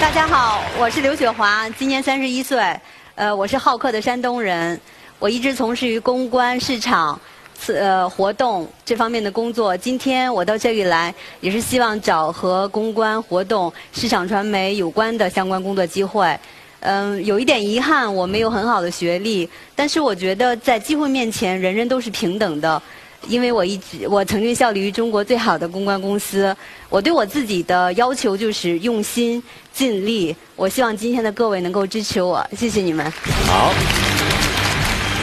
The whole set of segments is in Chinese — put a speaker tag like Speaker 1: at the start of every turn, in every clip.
Speaker 1: 大家好，我是刘雪华，今年三十一岁，呃，我是好客的山东人，我一直从事于公关、市场、呃活动这方面的工作。今天我到这里来，也是希望找和公关、活动、市场传媒有关的相关工作机会。嗯，有一点遗憾，我没有很好的学历，但是我觉得在机会面前，人人都是平等的。因为我一直我曾经效力于中国最好的公关公司，我对我自己的要求就是用心尽力。我希望今天的各位能够支持我，谢谢你们。
Speaker 2: 好，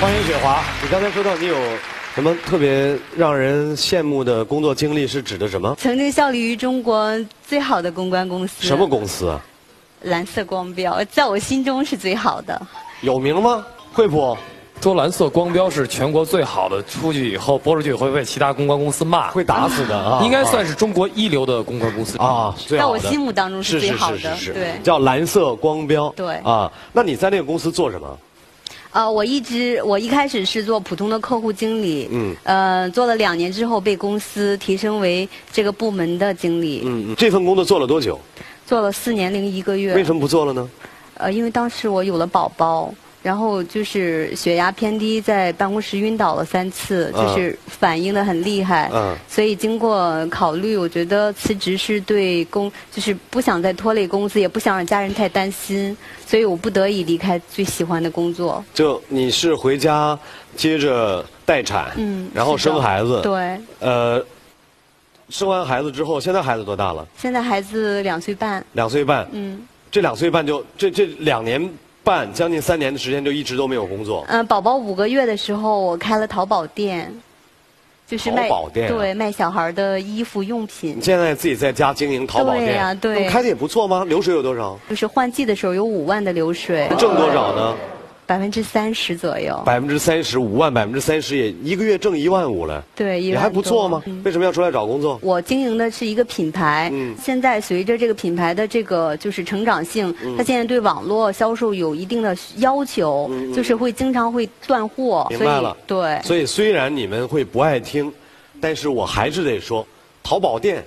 Speaker 2: 欢迎雪华。你刚才说到你有什么特别让人羡慕的工作经历，是指的什么？
Speaker 1: 曾经效力于中国最好的公关公司。
Speaker 2: 什么公司啊？
Speaker 1: 蓝色光标，在我心中是最好的。
Speaker 2: 有名吗？惠普？
Speaker 3: 说蓝色光标是全国最好的，出去以后播出去会被其他公关公司骂，
Speaker 2: 会打死的啊！
Speaker 3: 应该算是中国一流的公关公司啊，
Speaker 1: 在我心目当中是最好的，是是是对，
Speaker 2: 叫蓝色光标，
Speaker 1: 对
Speaker 2: 啊。那你在那个公司做什么？
Speaker 1: 呃，我一直我一开始是做普通的客户经理，嗯，呃，做了两年之后被公司提升为这个部门的经理，
Speaker 2: 嗯嗯。这份工作做了多久？
Speaker 1: 做了四年零一个月。
Speaker 2: 为什么不做了呢？
Speaker 1: 呃，因为当时我有了宝宝。然后就是血压偏低，在办公室晕倒了三次，就是反应的很厉害。嗯。所以经过考虑，我觉得辞职是对公，就是不想再拖累公司，也不想让家人太担心，所以我不得已离开最喜欢的工作。
Speaker 2: 就你是回家接着待产，嗯，然后生孩子。
Speaker 1: 对。呃，
Speaker 2: 生完孩子之后，现在孩子多大了？
Speaker 1: 现在孩子两岁半。
Speaker 2: 两岁半。嗯。这两岁半就这这两年。半将近三年的时间就一直都没有工作。
Speaker 1: 嗯，宝宝五个月的时候，我开了淘宝店，
Speaker 2: 就是卖
Speaker 1: 对卖小孩的衣服用品。
Speaker 2: 你现在自己在家经营淘宝店，
Speaker 1: 对呀，对，
Speaker 2: 开的也不错吗？流水有多少？
Speaker 1: 就是换季的时候有五万的流水。
Speaker 2: 挣多少呢？
Speaker 1: 百分之三十左右，
Speaker 2: 百分之三十五万，百分之三十也一个月挣一万五了，
Speaker 1: 对，
Speaker 2: 也还不错吗？为什么要出来找工作？
Speaker 1: 我经营的是一个品牌，嗯，现在随着这个品牌的这个就是成长性，它现在对网络销售有一定的要求，就是会经常会断货。
Speaker 2: 明白了，
Speaker 1: 对。
Speaker 2: 所以虽然你们会不爱听，但是我还是得说，淘宝店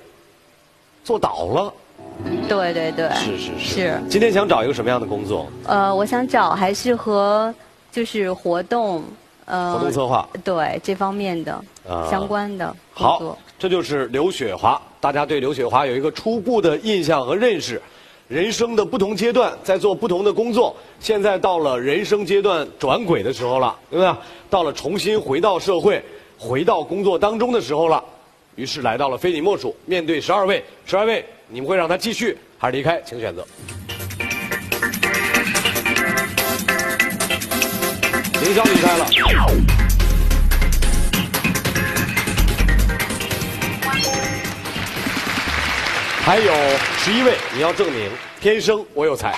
Speaker 2: 做倒了。
Speaker 1: 对对对，
Speaker 2: 是是
Speaker 1: 是。是。
Speaker 2: 今天想找一个什么样的工作？
Speaker 1: 呃，我想找还是和就是活动，
Speaker 2: 呃，活动策划，
Speaker 1: 对这方面的相关的
Speaker 2: 好，这就是刘雪华。大家对刘雪华有一个初步的印象和认识。人生的不同阶段在做不同的工作，现在到了人生阶段转轨的时候了，对不对？到了重新回到社会、回到工作当中的时候了。于是来到了非你莫属，面对十二位，十二位。你们会让他继续还是离开？请选择。凌霄离开了，还有十一位，你要证明天生我有才。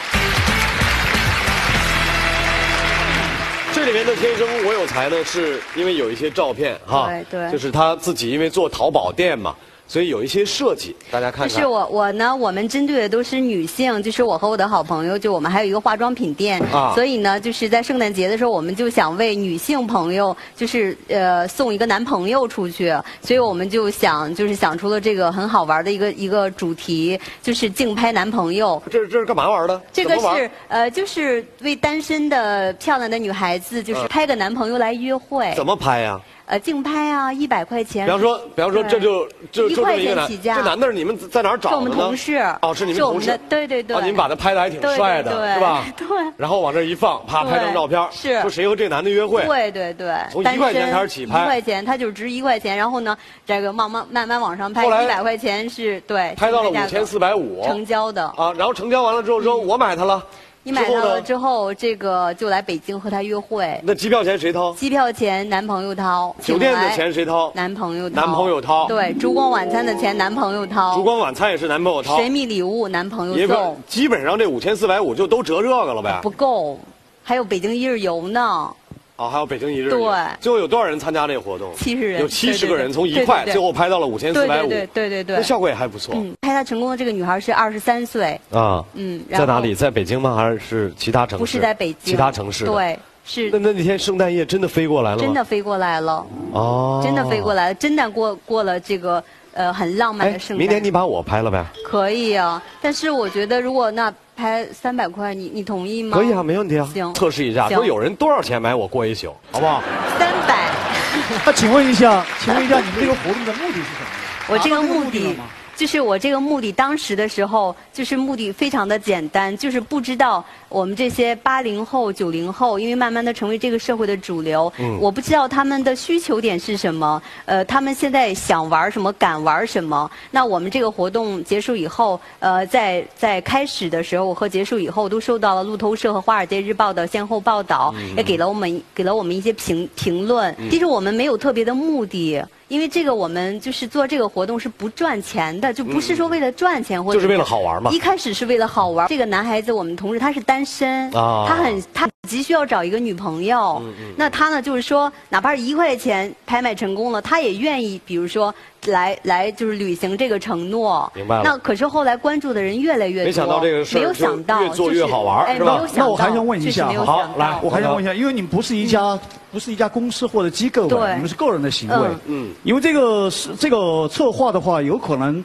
Speaker 2: 这里面的天生我有才呢，是因为有一些照片哈，
Speaker 1: 对，
Speaker 2: 就是他自己因为做淘宝店嘛。所以有一些设计，大家看看。
Speaker 1: 就是我我呢，我们针对的都是女性，就是我和我的好朋友，就我们还有一个化妆品店。啊。所以呢，就是在圣诞节的时候，我们就想为女性朋友，就是呃送一个男朋友出去。所以我们就想，就是想出了这个很好玩的一个一个主题，就是竞拍男朋友。
Speaker 2: 这这是干嘛玩的？
Speaker 1: 这个是呃，就是为单身的漂亮的女孩子，就是拍个男朋友来约会。
Speaker 2: 怎么拍呀？
Speaker 1: 呃，竞拍啊，一百块钱。
Speaker 2: 比方说，比方说，这就就
Speaker 1: 一块钱起价。
Speaker 2: 这男的是你们在哪儿找的
Speaker 1: 是我们同事。
Speaker 2: 哦，是你们同事。
Speaker 1: 对对对。
Speaker 2: 啊，你们把他拍的还挺帅的，是吧？
Speaker 1: 对。
Speaker 2: 然后往这一放，啪，拍张照片。
Speaker 1: 是。
Speaker 2: 说谁和这男的约会？
Speaker 1: 对对对。
Speaker 2: 从一块钱开始起拍。
Speaker 1: 一块钱，他就值一块钱。然后呢，这个慢慢慢慢往上拍。一百块钱是对。
Speaker 2: 拍到了五千四百五。
Speaker 1: 成交的。
Speaker 2: 啊，然后成交完了之后说，我买它了。
Speaker 1: 你买到了之后，这个就来北京和他约会。
Speaker 2: 那机票钱谁掏？
Speaker 1: 机票钱男朋友掏。
Speaker 2: 酒店的钱谁掏？
Speaker 1: 男朋友掏。
Speaker 2: 男朋友掏。
Speaker 1: 对，烛光晚餐的钱男朋友掏。
Speaker 2: 烛光晚餐也是男朋友掏。
Speaker 1: 神秘礼物男朋友送。
Speaker 2: 基本上这五千四百五就都折这个了呗。
Speaker 1: 不够，还有北京一日游呢。
Speaker 2: 啊，还有北京一日游。
Speaker 1: 对，
Speaker 2: 最后有多少人参加这个活动？
Speaker 1: 七十人。
Speaker 2: 有七十个人，从一块最后拍到了五千四百五。
Speaker 1: 对对对对。
Speaker 2: 那效果也还不错。嗯，
Speaker 1: 拍他成功的这个女孩是二十三岁。啊。
Speaker 2: 嗯。在哪里？在北京吗？还是其他城市？
Speaker 1: 不是在北京。
Speaker 2: 其他城市。
Speaker 1: 对，是。
Speaker 2: 那那那天圣诞夜真的飞过来了
Speaker 1: 真的飞过来了。哦。真的飞过来了，真的过过了这个呃很浪漫的圣诞。
Speaker 2: 明年你把我拍了呗？
Speaker 1: 可以啊，但是我觉得如果那。拍三百块，你你同意吗？
Speaker 2: 可以啊，没问题啊。
Speaker 1: 行
Speaker 2: 测试一下，说有人多少钱买我过一宿，好不好？
Speaker 1: 三百。
Speaker 4: 那请问一下，请问一下，你们这个活动的目的是什么？
Speaker 1: 我这个目的就是我这个目的，当时的时候就是目的非常的简单，就是不知道我们这些八零后、九零后，因为慢慢的成为这个社会的主流，我不知道他们的需求点是什么，呃，他们现在想玩什么，敢玩什么。那我们这个活动结束以后，呃，在在开始的时候和结束以后，都受到了路透社和华尔街日报的先后报道，也给了我们给了我们一些评评论。其实我们没有特别的目的。因为这个，我们就是做这个活动是不赚钱的，就不是说为了赚钱或者
Speaker 2: 就是为了好玩嘛
Speaker 1: 一开始是为了好玩。这个男孩子，我们同事他是单身，
Speaker 2: 啊
Speaker 1: 他很他急需要找一个女朋友。那他呢，就是说，哪怕是一块钱拍卖成功了，他也愿意，比如说来来就是履行这个承诺。
Speaker 2: 明白了。
Speaker 1: 那可是后来关注的人越来越多，
Speaker 2: 没想到这个事
Speaker 1: 没有想到
Speaker 2: 越做越
Speaker 1: 就是
Speaker 2: 好玩
Speaker 1: 哎，
Speaker 2: 是吧？
Speaker 1: 没有想到
Speaker 4: 那我还想问一下
Speaker 2: 好来
Speaker 4: 我还想问一下，因为你们不是一家、不是一家公司或者机构吧，
Speaker 1: 对。
Speaker 4: 你们是个人的行为。
Speaker 1: 嗯。
Speaker 2: 嗯。
Speaker 4: 因为这个是这个策划的话，有可能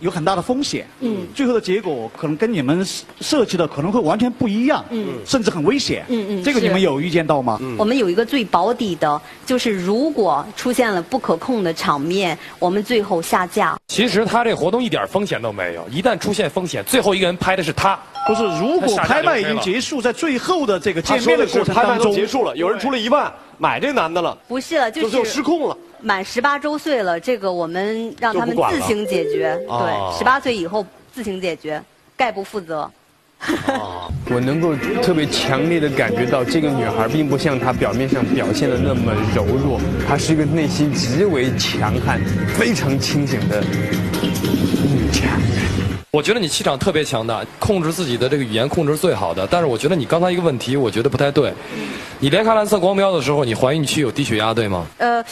Speaker 4: 有很大的风险。
Speaker 1: 嗯
Speaker 4: 最后的结果可能跟你们设设计的可能会完全不一样。
Speaker 1: 嗯
Speaker 4: 甚至很危险。
Speaker 1: 嗯嗯
Speaker 4: 这个你们有预见到吗？
Speaker 2: 嗯
Speaker 1: 我们有一个最保底的，就是如果出现了不可控的场面，我们最后下架。
Speaker 3: 其实他这活动一点风险都没有，一旦出现风险，最后一个人拍的是他。
Speaker 4: 不是，如果拍卖已经结束，在最后的这个见面的过程当中
Speaker 2: 拍卖结束了，有人出了一万买这男的了，
Speaker 1: 不是了，
Speaker 2: 就就失控了。
Speaker 1: 满十八周岁了，这个我们让他们自行解决。
Speaker 2: 哦
Speaker 1: 对，十八岁以后自行解决，概不负责。
Speaker 5: 我能够特别强烈的感觉到，这个女孩并不像她表面上表现的那么柔弱，她是一个内心极为强悍、非常清醒的女强人。
Speaker 3: 我觉得你气场特别强大，控制自己的这个语言控制是最好的。但是我觉得你刚才一个问题，我觉得不太对。你连看蓝色光标的时候，你怀疑你去有低血压，对吗？
Speaker 1: 呃，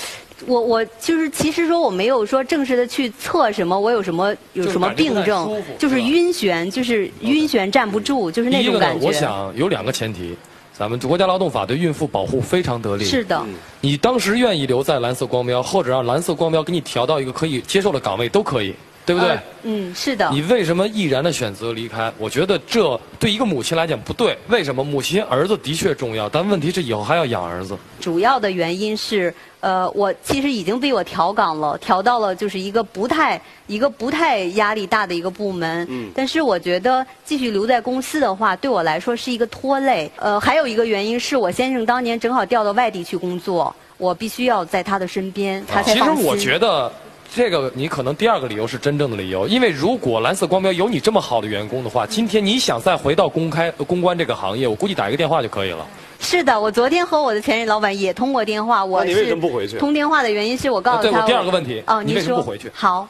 Speaker 1: 我我就是其实说我没有说正式的去测什么，我有什么有什么病症就是晕眩，就是晕眩站不住，就是那
Speaker 3: 第一个呢
Speaker 1: 种感，觉。
Speaker 3: 我想有两个前提。咱们国家劳动法对孕妇保护非常得力。
Speaker 1: 是的，
Speaker 3: 你当时愿意留在蓝色光标，或者让蓝色光标给你调到一个可以接受的岗位，都可以，对不对？
Speaker 1: 呃嗯，是的。
Speaker 3: 你为什么毅然的选择离开？我觉得这对一个母亲来讲不对。为什么？母亲儿子的确重要，但问题是以后还要养儿子。
Speaker 1: 主要的原因是，呃，我其实已经被我调岗了，调到了就是一个不太一个不太压力大的一个部门。
Speaker 2: 嗯
Speaker 1: 但是我觉得继续留在公司的话，对我来说是一个拖累。呃，还有一个原因是我先生当年正好调到外地去工作，我必须要在他的身边，他才
Speaker 3: 其实。我觉得，这个你可能第二个理由是真正的理由，因为如果蓝色光标有你这么好的员工的话，今天你想再回到公开公关这个行业，我估计打一个电话就可以了。
Speaker 1: 是的，我昨天和我的前任老板也通过电话，我
Speaker 2: 那你为
Speaker 1: 是
Speaker 2: 什么不回去
Speaker 1: 通电话的原因是我告诉他，
Speaker 3: 对我第二个问题
Speaker 1: 哦，
Speaker 3: 你
Speaker 1: 说
Speaker 3: 为什么不回去
Speaker 1: 好。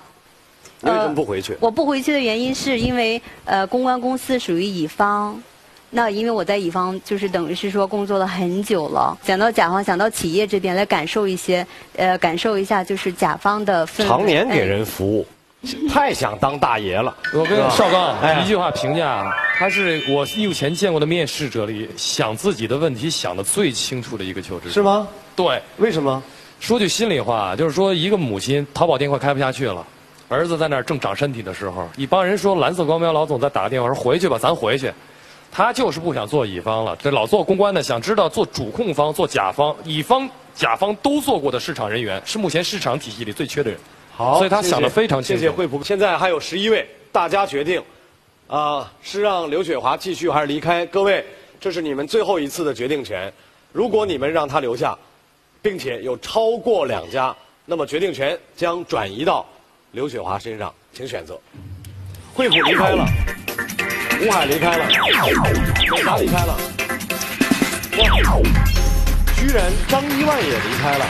Speaker 2: 你为什
Speaker 1: 呃
Speaker 2: 么不回去？
Speaker 1: 我不回去的原因是因为呃，公关公司属于乙方。那因为我在乙方，就是等于是说工作了很久了，想到甲方，想到企业这边来感受一些，呃，感受一下就是甲方的氛围。
Speaker 2: 常年给
Speaker 1: 哎
Speaker 2: 人服务，太想当大爷了。
Speaker 3: 我跟
Speaker 2: 是吧
Speaker 3: 邵刚
Speaker 2: 哎
Speaker 3: 一句话评价，他是我目前见过的面试者里想自己的问题想的最清楚的一个求职者。
Speaker 2: 是？吗？
Speaker 3: 对，
Speaker 2: 为什么？
Speaker 3: 说句心里话，就是说一个母亲淘宝店快开不下去了，儿子在那儿正长身体的时候，一帮人说蓝色光标老总在打个电话说回去吧，咱回去。他就是不想做乙方了，这老做公关的想知道做主控方、做甲方、乙方、甲方都做过的市场人员，是目前市场体系里最缺的人。
Speaker 2: 好，谢谢
Speaker 3: 所以他想的非常清楚
Speaker 2: 谢谢惠普。现在还有十一位，大家决定，啊、是让刘雪华继续还是离开？各位，这是你们最后一次的决定权。如果你们让他留下，并且有超过两家，那么决定权将转移到刘雪华身上，请选择。惠普离开了，吴海离开了，美达离开了，哇，居然张一万也离开了，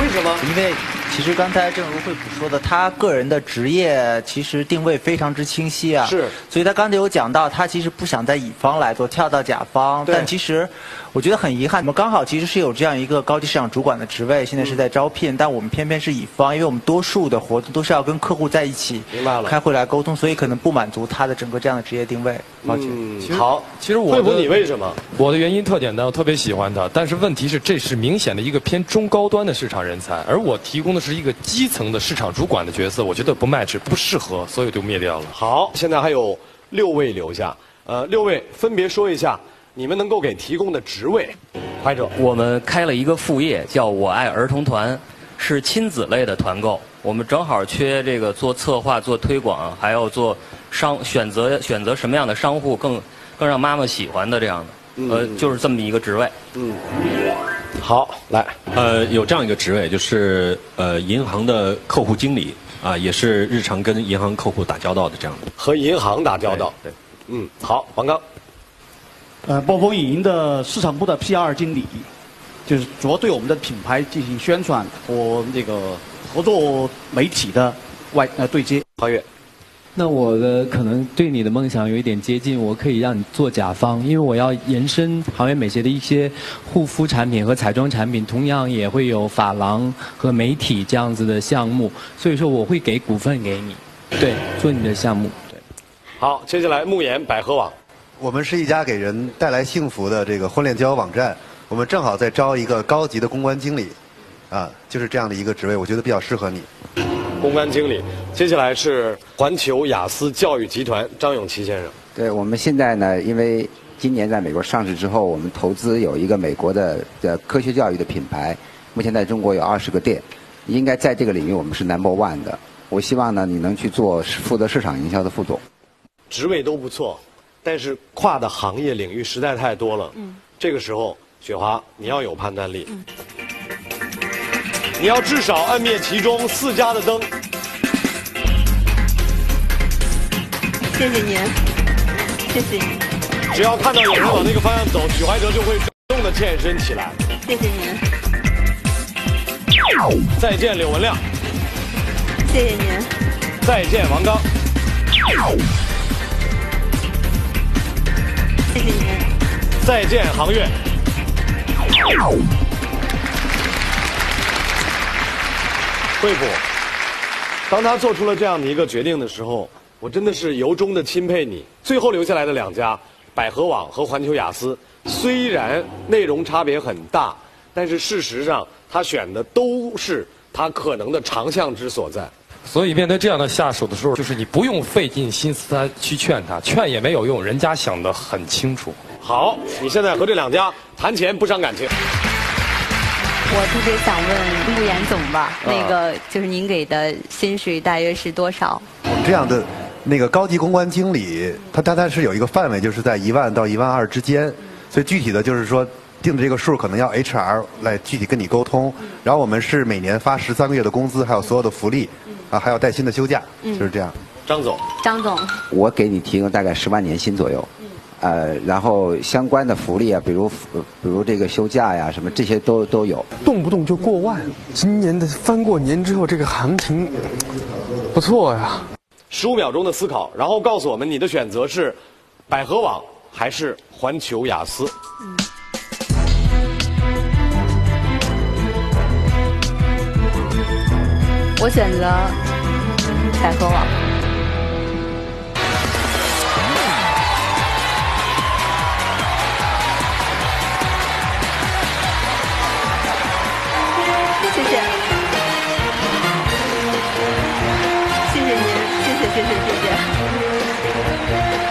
Speaker 2: 为什么？
Speaker 6: 因为其实刚才正如惠普说的，他个人的职业其实定位非常之清晰啊。
Speaker 2: 是
Speaker 6: 所以他刚才有讲到，他其实不想在乙方来做，跳到甲方。
Speaker 2: 对
Speaker 6: 但其实我觉得很遗憾，我们刚好其实是有这样一个高级市场主管的职位，现在是在招聘，但我们偏偏是乙方，因为我们多数的活动都是要跟客户在一起
Speaker 2: 明白了
Speaker 6: 开会来沟通，所以可能不满足他的整个这样的职业定位。抱歉。
Speaker 2: 嗯
Speaker 3: 其
Speaker 2: 好，
Speaker 3: 其实我
Speaker 2: 惠普
Speaker 3: 的
Speaker 2: 你为什么？
Speaker 3: 我的原因特简单，我特别喜欢他，但是问题是，这是明显的一个偏中高端的市场人才，而我提供的是一个基层的市场主管的角色，我觉得不 match，不适合，所以就灭掉了。
Speaker 2: 好，现在还有六位留下，呃，六位分别说一下你们能够给提供的职位。怀哲，
Speaker 7: 我们开了一个副业，叫我爱儿童团，是亲子类的团购。我们正好缺这个做策划、做推广，还要做商选择选择什么样的商户更更让妈妈喜欢的这样的，呃，就是这么一个职位。
Speaker 2: 嗯好，来，
Speaker 8: 呃，有这样一个职位，就是呃，银行的客户经理啊，也是日常跟银行客户打交道的这样的。
Speaker 2: 和银行打交道。
Speaker 8: 对，
Speaker 2: 嗯，好，王刚，
Speaker 4: 呃，暴风影音的市场部的 PR 经理，就是主要对我们的品牌进行宣传和那个合作媒体的外呃对接。
Speaker 2: 华月，
Speaker 9: 那我的可能对你的梦想有一点接近，我可以让你做甲方，因为我要延伸行业美学的一些护肤产品和彩妆产品，同样也会有发廊和媒体这样子的项目，所以说我会给股份给你，对，做你的项目。对，
Speaker 2: 好，接下来慕言百合网，
Speaker 10: 我们是一家给人带来幸福的这个婚恋交友网站，我们正好在招一个高级的公关经理，啊，就是这样的一个职位，我觉得比较适合你。
Speaker 2: 公关经理。接下来是环球雅思教育集团张永琪先生。
Speaker 11: 对我们现在呢，因为今年在美国上市之后，我们投资有一个美国的的科学教育的品牌，目前在中国有二十个店，应该在这个领域我们是 number one 的。我希望呢，你能去做负责市场营销的副总。
Speaker 2: 职位都不错，但是跨的行业领域实在太多了。嗯，这个时候，雪华你要有判断力。嗯，你要至少按灭其中四家的灯。
Speaker 1: 谢谢您，谢谢您，
Speaker 2: 只要看到有人往那个方向走，许怀哲就会主动的健身起来。
Speaker 1: 谢谢您，
Speaker 2: 再见，柳文亮。
Speaker 1: 谢谢您，
Speaker 2: 再见，王刚。
Speaker 1: 谢谢您，
Speaker 2: 再见，航月。惠普，当他做出了这样的一个决定的时候，我真的是由衷的钦佩你。最后留下来的两家，百合网和环球雅思，虽然内容差别很大，但是事实上他选的都是他可能的长项之所在。
Speaker 3: 所以面对这样的下属的时候，就是你不用费尽心思他去劝他，劝也没有用，人家想得很清楚。
Speaker 2: 好，你现在和这两家谈钱不伤感情。
Speaker 1: 我特别想问陆岩总吧，那个就是您给的薪水大约是多少？
Speaker 10: 我们这样的那个高级公关经理，他单单是有一个范围，就是在一万到一万二之间，所以具体的就是说定的这个数可能要 HR 来具体跟你沟通。然后我们是每年发十三个月的工资，还有所有的福利，啊，还要带薪的休假，就是这样。
Speaker 2: 张总，
Speaker 1: 张总，
Speaker 11: 我给你提供大概十万年薪左右，呃，然后相关的福利啊，比如比如这个休假呀，什么这些都都有。
Speaker 5: 动不动就过万，今年的翻过年之后，这个行情不错呀。
Speaker 2: 十五秒钟的思考，然后告诉我们你的选择是百合网还是环球雅思。
Speaker 1: 我选择彩虹网谢谢。谢谢您谢谢谢谢谢谢。